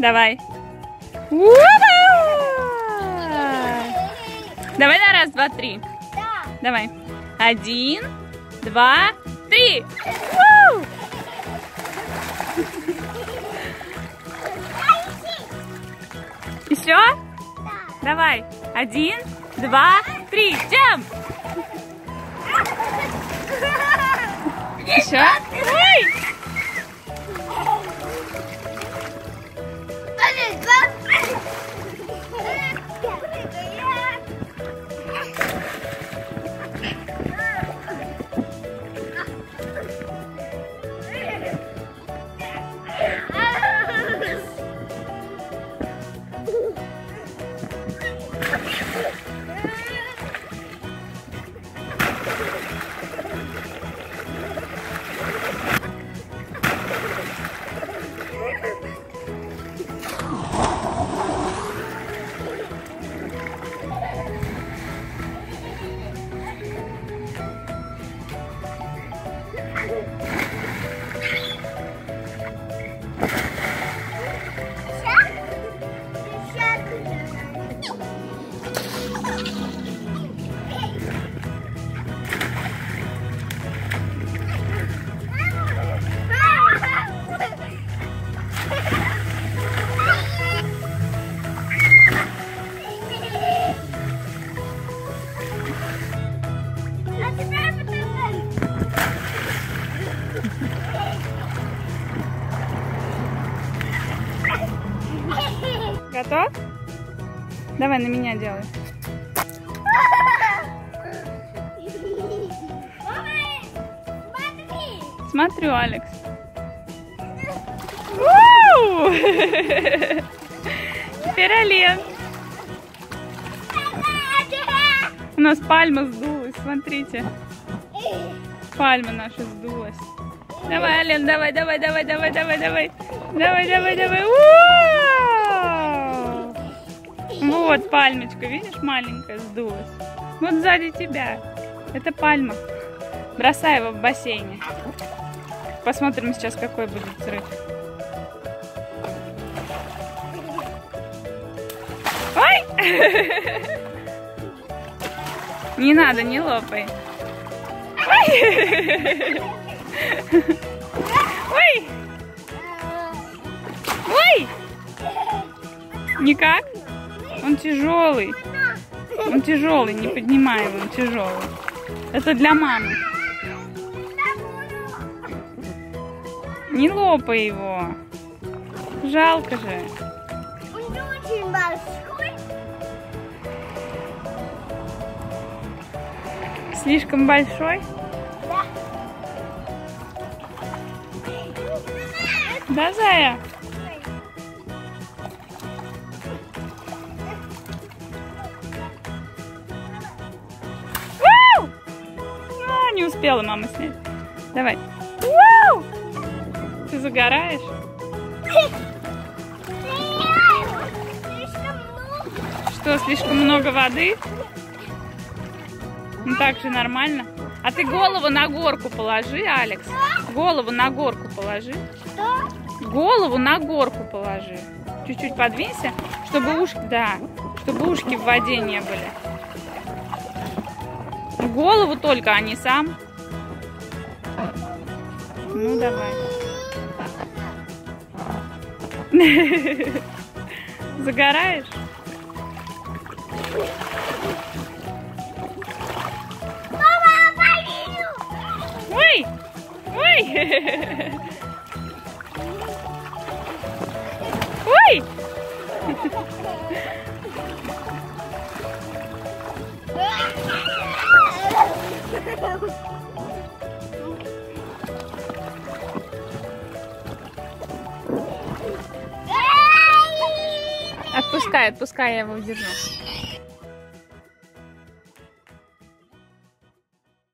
Давай. Давай на раз, два, три. Да. Давай. Один, два, три. Еще? Да. Давай. Один, два, три. Джем! Еще? Готов? Давай на меня делай. Смотрю, Алекс. Теперь Олен. У нас пальма сдулась, смотрите. Пальма наша сдулась. Давай, Ален, давай, давай, давай, давай, давай, давай. Давай, давай, давай. Вот пальмочка, видишь, маленькая сдулась. Вот сзади тебя. Это пальма. Бросай его в бассейне. Посмотрим сейчас, какой будет взрыв. Ой! Не надо, не лопай. Ой! Ой! Ой! Никак? Он тяжелый. Он тяжелый, не поднимай его, он тяжелый. Это для мамы. Не лопай его. Жалко же. Он не очень большой. Слишком большой? Да. Да, Зая? А, не успела мама снять. Давай. Вау! Ты загораешь? Что, слишком много воды? Ну так же нормально. А ты голову на горку положи, Алекс. Голову на горку положи. Голову на горку положи. Чуть-чуть подвинься, чтобы ушки, да, чтобы ушки в воде не были. Голову только, а не сам. Ну, давай. Загораешь? Мама, полину! Ой! Ой! Ой! Отпускай, отпускай, я его удержу.